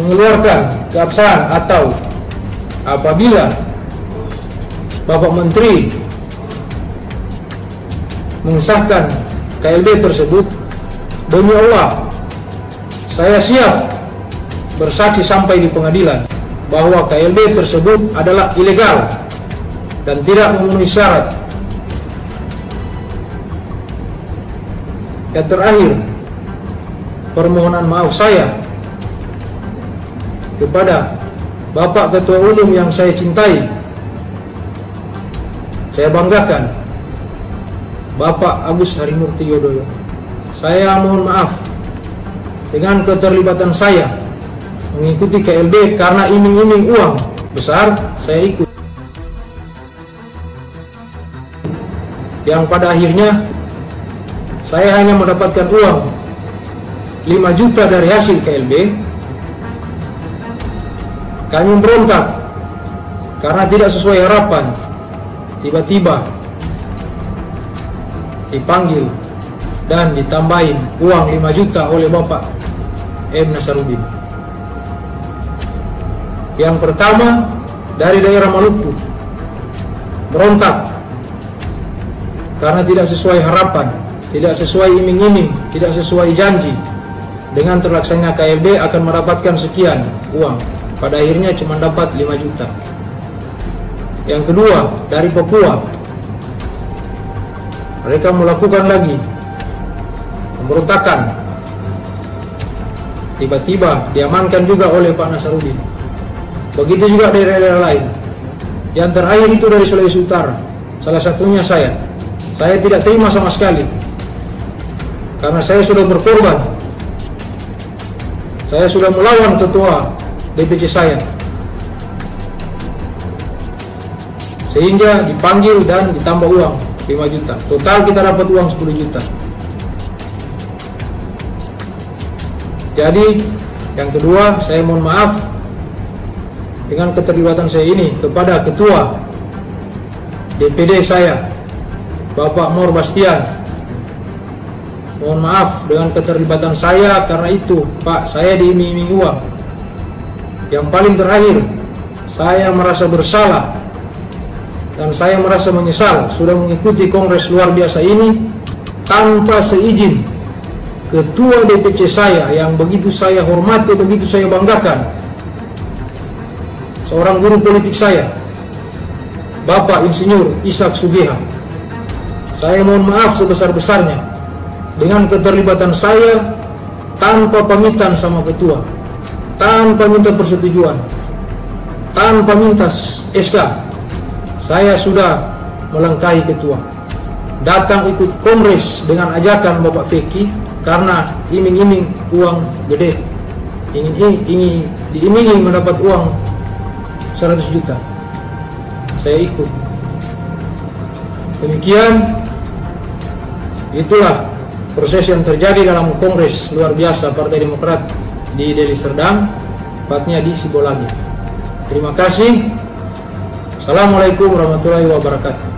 mengeluarkan keabsahan atau apabila Bapak Menteri mengesahkan KLB tersebut demi Allah saya siap bersaksi sampai di pengadilan bahwa KLB tersebut adalah ilegal dan tidak memenuhi syarat. Yang terakhir permohonan maaf saya kepada Bapak Ketua Umum yang saya cintai. Saya banggakan Bapak Agus Harimurti Yudhoyono. Saya mohon maaf dengan keterlibatan saya mengikuti KLB karena iming-iming uang besar saya ikut. Yang pada akhirnya saya hanya mendapatkan uang 5 juta dari hasil KLB kami berontak karena tidak sesuai harapan tiba-tiba dipanggil dan ditambahin uang 5 juta oleh Bapak M. Nasarudin. Yang pertama dari daerah Maluku berontak karena tidak sesuai harapan, tidak sesuai iming-iming, tidak sesuai janji. Dengan terlaksananya KLB akan mendapatkan sekian uang. Pada akhirnya cuma dapat 5 juta. Yang kedua, dari Papua. Mereka melakukan lagi pemberontakan. Tiba-tiba diamankan juga oleh Pak Nasarudin. Begitu juga dari daerah lain. Yang terakhir itu dari Sulawesi Utara. Salah satunya saya. Saya tidak terima sama sekali. Karena saya sudah berkorban. Saya sudah melawan ketua DPC saya. Sehingga dipanggil dan ditambah uang 5 juta. Total kita dapat uang 10 juta. Jadi yang kedua saya mohon maaf dengan keterlibatan saya ini kepada ketua DPD saya Bapak Mor Bastian mohon maaf dengan keterlibatan saya karena itu Pak saya diiming-iming uang yang paling terakhir saya merasa bersalah dan saya merasa menyesal sudah mengikuti kongres luar biasa ini tanpa seizin ketua DPC saya yang begitu saya hormati, begitu saya banggakan. Seorang guru politik saya Bapak Insinyur Ishak Sugeha saya mohon maaf sebesar-besarnya dengan keterlibatan saya tanpa pamitan sama ketua tanpa minta persetujuan. Tanpa minta SK saya sudah melangkahi ketua. Datang ikut kongres dengan ajakan Bapak Feki karena iming-iming uang gede. Ingin ingin diimingi mendapat uang 100 juta. Saya ikut. Demikian itulah proses yang terjadi dalam kongres luar biasa Partai Demokrat di Deli Serdang tepatnya di Sibolagi terima kasih. Assalamualaikum warahmatullahi wabarakatuh.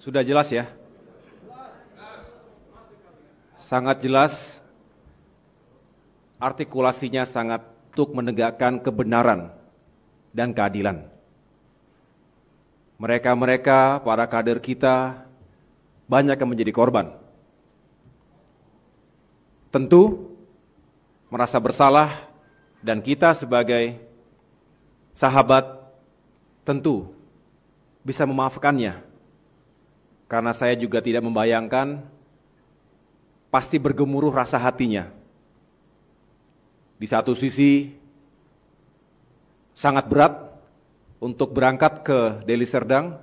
Sudah jelas ya? Sangat jelas, artikulasinya sangat untuk menegakkan kebenaran dan keadilan. Mereka-mereka, para kader kita, banyak yang menjadi korban. Tentu merasa bersalah dan kita sebagai sahabat tentu bisa memaafkannya karena saya juga tidak membayangkan pasti bergemuruh rasa hatinya. Di satu sisi sangat berat untuk berangkat ke Deli Serdang,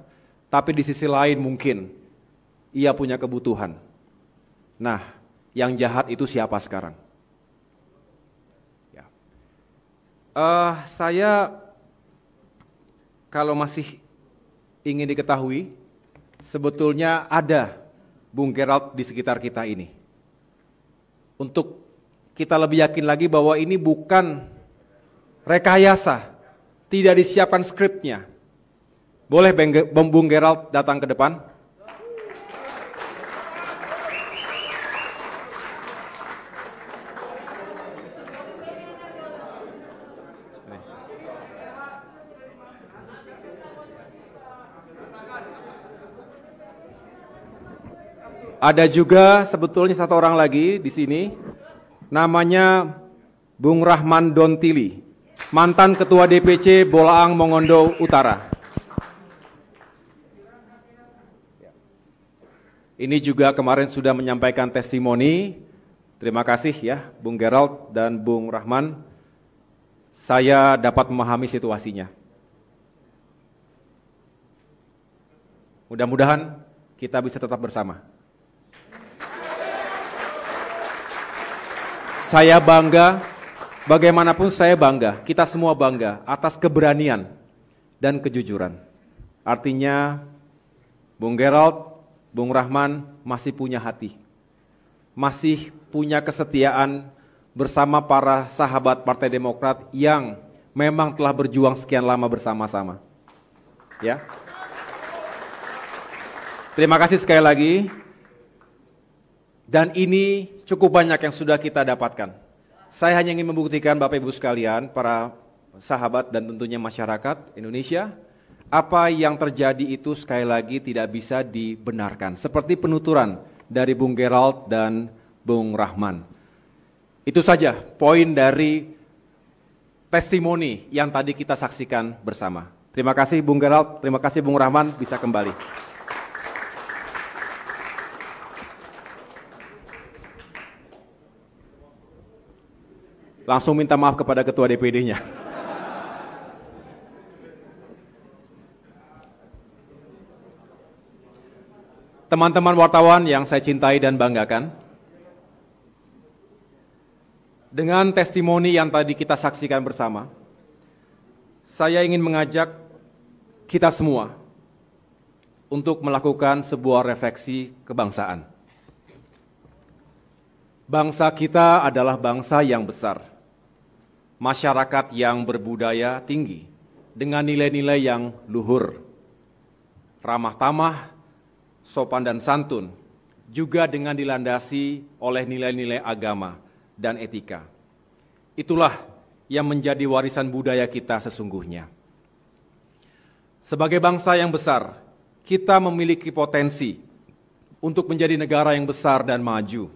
tapi di sisi lain mungkin ia punya kebutuhan. Nah, yang jahat itu siapa sekarang? Uh, saya kalau masih ingin diketahui, sebetulnya ada Bung Gerald di sekitar kita ini. Untuk kita lebih yakin lagi bahwa ini bukan rekayasa, tidak disiapkan skripnya. Boleh Bung Gerald datang ke depan? Ada juga sebetulnya satu orang lagi di sini, namanya Bung Rahman Dontili, mantan Ketua DPC Bolaang Mongondo Utara. Ini juga kemarin sudah menyampaikan testimoni. Terima kasih ya Bung Gerald dan Bung Rahman. Saya dapat memahami situasinya. Mudah-mudahan kita bisa tetap bersama. Saya bangga, bagaimanapun saya bangga, kita semua bangga atas keberanian dan kejujuran. Artinya, Bung Gerald, Bung Rahman masih punya hati, masih punya kesetiaan bersama para sahabat Partai Demokrat yang memang telah berjuang sekian lama bersama-sama. Ya. Terima kasih sekali lagi. Dan ini cukup banyak yang sudah kita dapatkan. Saya hanya ingin membuktikan Bapak Ibu sekalian, para sahabat dan tentunya masyarakat Indonesia, apa yang terjadi itu sekali lagi tidak bisa dibenarkan. Seperti penuturan dari Bung Gerald dan Bung Rahman. Itu saja poin dari testimoni yang tadi kita saksikan bersama. Terima kasih Bung Gerald, terima kasih Bung Rahman, bisa kembali. Langsung minta maaf kepada ketua DPD-nya. Teman-teman wartawan yang saya cintai dan banggakan, dengan testimoni yang tadi kita saksikan bersama, saya ingin mengajak kita semua untuk melakukan sebuah refleksi kebangsaan. Bangsa kita adalah bangsa yang besar masyarakat yang berbudaya tinggi dengan nilai-nilai yang luhur, ramah tamah, sopan dan santun, juga dengan dilandasi oleh nilai-nilai agama dan etika. Itulah yang menjadi warisan budaya kita sesungguhnya. Sebagai bangsa yang besar, kita memiliki potensi untuk menjadi negara yang besar dan maju.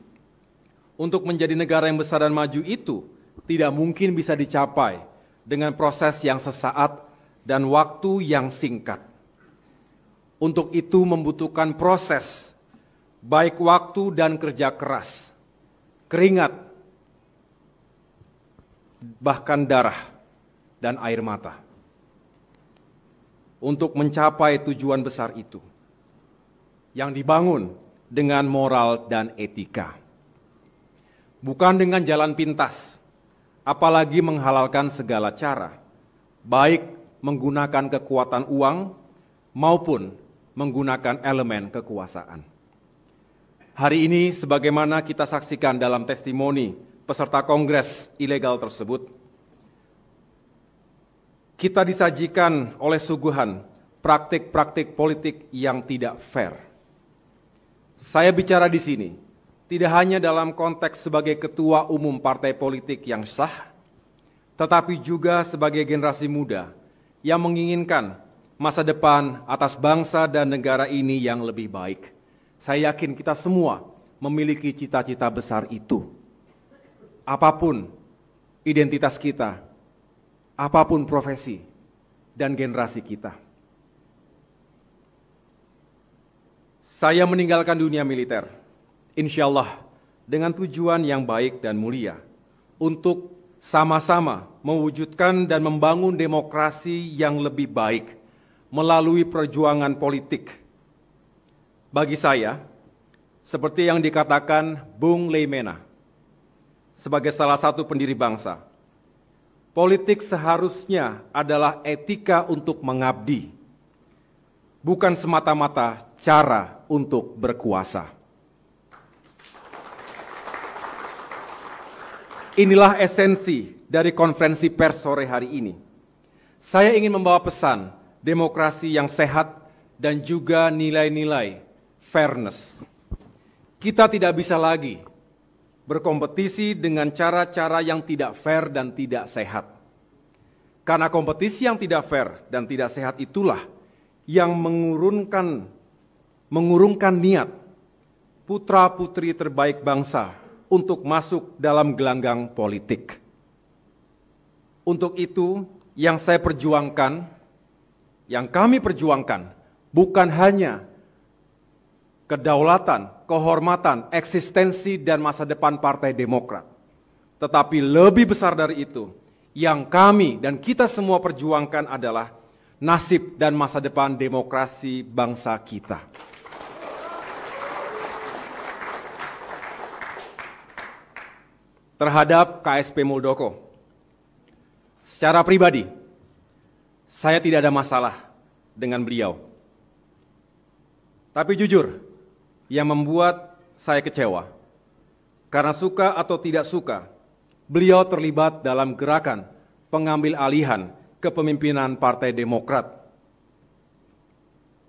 Untuk menjadi negara yang besar dan maju itu, tidak mungkin bisa dicapai dengan proses yang sesaat dan waktu yang singkat. Untuk itu membutuhkan proses, baik waktu dan kerja keras, keringat, bahkan darah dan air mata. Untuk mencapai tujuan besar itu, yang dibangun dengan moral dan etika. Bukan dengan jalan pintas, apalagi menghalalkan segala cara, baik menggunakan kekuatan uang maupun menggunakan elemen kekuasaan. Hari ini sebagaimana kita saksikan dalam testimoni peserta kongres ilegal tersebut, kita disajikan oleh suguhan praktik-praktik politik yang tidak fair. Saya bicara di sini tidak hanya dalam konteks sebagai ketua umum partai politik yang sah, tetapi juga sebagai generasi muda yang menginginkan masa depan atas bangsa dan negara ini yang lebih baik. Saya yakin kita semua memiliki cita-cita besar itu. Apa pun identitas kita, apa pun profesi dan generasi kita. Saya meninggalkan dunia militer insya Allah dengan tujuan yang baik dan mulia untuk sama-sama mewujudkan dan membangun demokrasi yang lebih baik melalui perjuangan politik. Bagi saya, seperti yang dikatakan Bung Leimena, sebagai salah satu pendiri bangsa, politik seharusnya adalah etika untuk mengabdi, bukan semata-mata cara untuk berkuasa. Inilah esensi dari konferensi pers sore hari ini. Saya ingin membawa pesan demokrasi yang sehat dan juga nilai-nilai fairness. Kita tidak bisa lagi berkompetisi dengan cara-cara yang tidak fair dan tidak sehat. Karena kompetisi yang tidak fair dan tidak sehat itulah yang mengurunkan mengurungkan niat putra-putri terbaik bangsa untuk masuk dalam gelanggang politik. Untuk itu, yang saya perjuangkan, yang kami perjuangkan, bukan hanya kedaulatan, kehormatan, eksistensi, dan masa depan Partai Demokrat, tetapi lebih besar dari itu, yang kami dan kita semua perjuangkan adalah nasib dan masa depan demokrasi bangsa kita. Terhadap KSP Muldoko. Secara pribadi, saya tidak ada masalah dengan beliau. Tapi jujur, yang membuat saya kecewa, karena suka atau tidak suka, beliau terlibat dalam gerakan pengambil alihan kepemimpinan Partai Demokrat.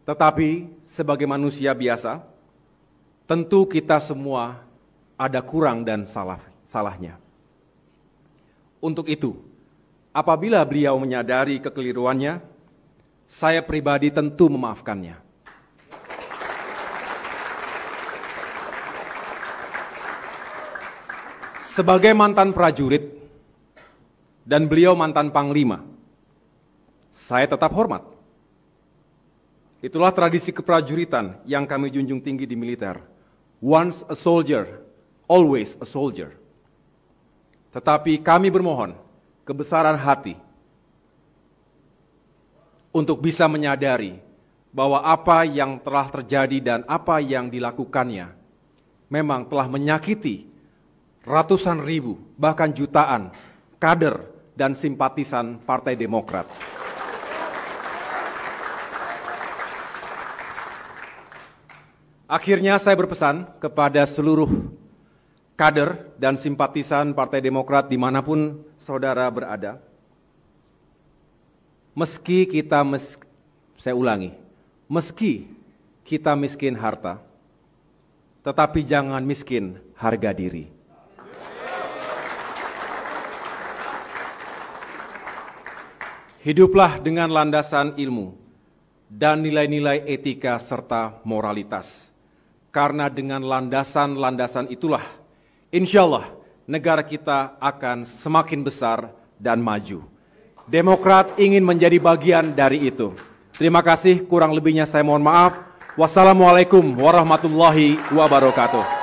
Tetapi sebagai manusia biasa, tentu kita semua ada kurang dan salah salahnya. Untuk itu, apabila beliau menyadari kekeliruannya, saya pribadi tentu memaafkannya. Sebagai mantan prajurit dan beliau mantan panglima, saya tetap hormat. Itulah tradisi keprajuritan yang kami junjung tinggi di militer. Once a soldier, always a soldier. Tetapi kami bermohon kebesaran hati untuk bisa menyadari bahwa apa yang telah terjadi dan apa yang dilakukannya memang telah menyakiti ratusan ribu, bahkan jutaan kader dan simpatisan Partai Demokrat. Akhirnya saya berpesan kepada seluruh kader dan simpatisan Partai Demokrat di mana pun saudara berada, meski kita, mes, saya ulangi, meski kita miskin harta, tetapi jangan miskin harga diri. Hiduplah dengan landasan ilmu dan nilai-nilai etika serta moralitas. Karena dengan landasan-landasan itulah insya Allah negara kita akan semakin besar dan maju. Demokrat ingin menjadi bagian dari itu. Terima kasih, kurang lebihnya saya mohon maaf. Wassalamualaikum warahmatullahi wabarakatuh.